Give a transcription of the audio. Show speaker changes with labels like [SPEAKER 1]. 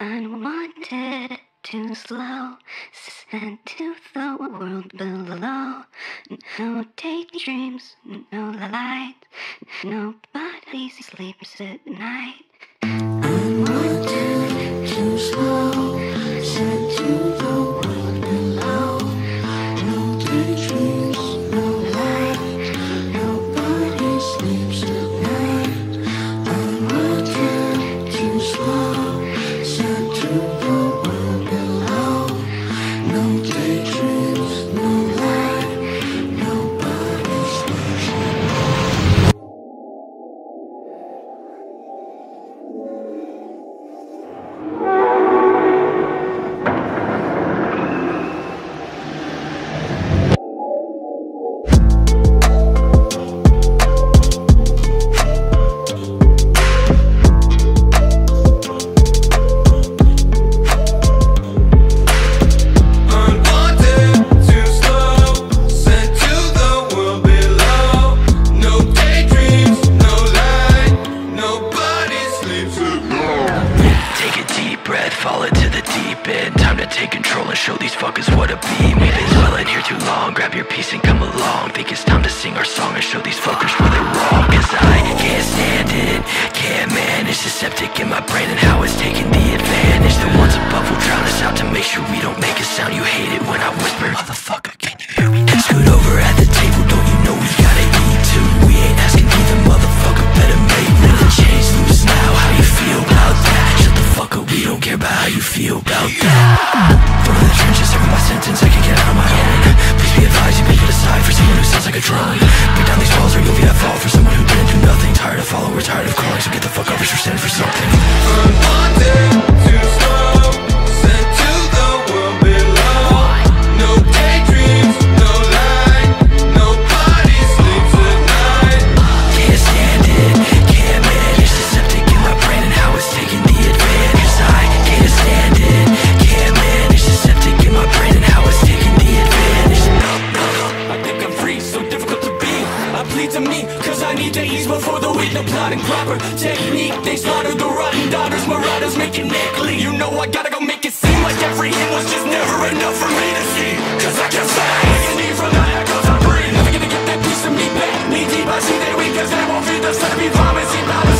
[SPEAKER 1] unwanted, too slow, sent to the world below. No daydreams, no light, nobody sleeps at night. Unwanted, too slow,
[SPEAKER 2] We've been dwelling here too long, grab your piece and come along. Think it's time to sing our song and show these fuckers where they're wrong. Cause I can't stand it, can't manage The septic in my brain and how it's taking the advantage. The ones above will drown us out to make sure we don't make a sound. You hate it when I whisper, motherfucker drone Break down these walls or you'll be at fault for someone who didn't do nothing. Tired of following, we're tired of calling, so get the fuck up, we're standing for something I
[SPEAKER 3] plead to me, cause I need to ease before the weak No plotting proper technique. They slaughter the rotten daughters Marauders making neckly You know I gotta go make it seem like every hint was just never enough for me to see. Cause I can't You need from the echoes I breathe Never gonna get that piece of me back. Knee deep, I see they weak Cause they won't feed the sun to be vomit See